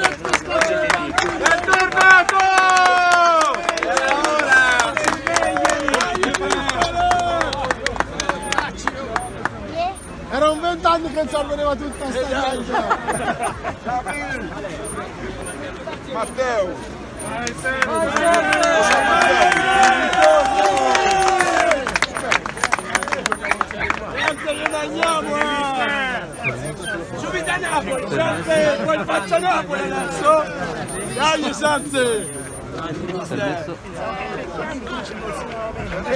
È tornato! Era un vent'anni che sorvoleva tutta questa gente! Matteo! Matteo! Grazie, andiamo! Eh. Subito a Napoli, Sanze, poi faccia Napoli adesso. Dai Sanze.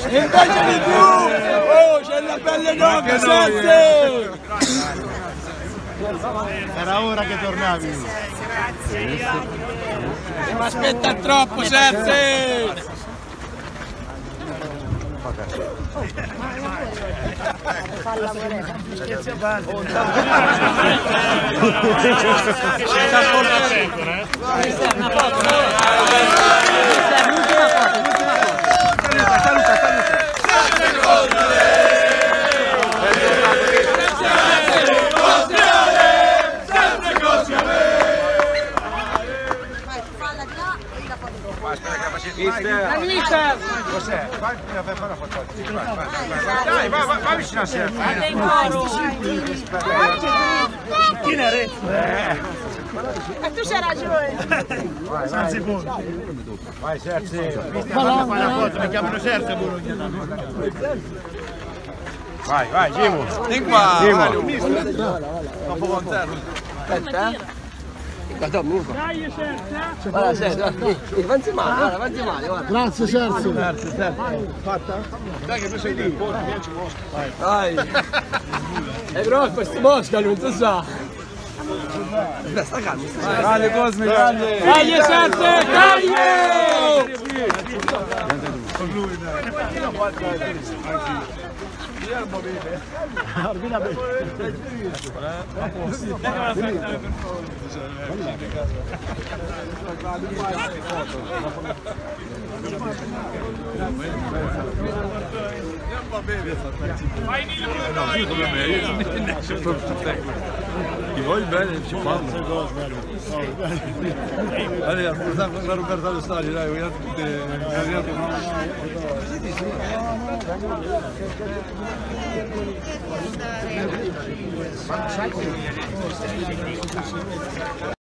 Invece di più, oh c'è la pelle d'oca Sanze. Era ora che tornavi. Ma aspetta troppo Sanze. Falla la fuori Mister! Cos'è? Vai, vai, vai, vai, vai, vai, vai. Dai, vai, vai, vai vicino a sé. E tu c'hai ragione. Vai, Serzi. Fai la foto, mi chiamano Sergio Bologna. Vai, vai, Gimo. Vieni qua, Gimo. Dopo con te. Guarda, senti, guarda, vieni, avanzi male, guarda, avanzi male, guarda. Grazie Sergio. Dai che tu sei lì. Dai. È grosso questo Mosca, non tu sa. Aspetta, sta calmo, sta calmo. Grande Cosmi, grande. Dai, Serse, dai! Harbiden abi. Yapma be. Aynı ilim. Şöyle Gol böyle olha, şey var mı? Hani ya buradan kadar kadar ustalar ya ya ya ya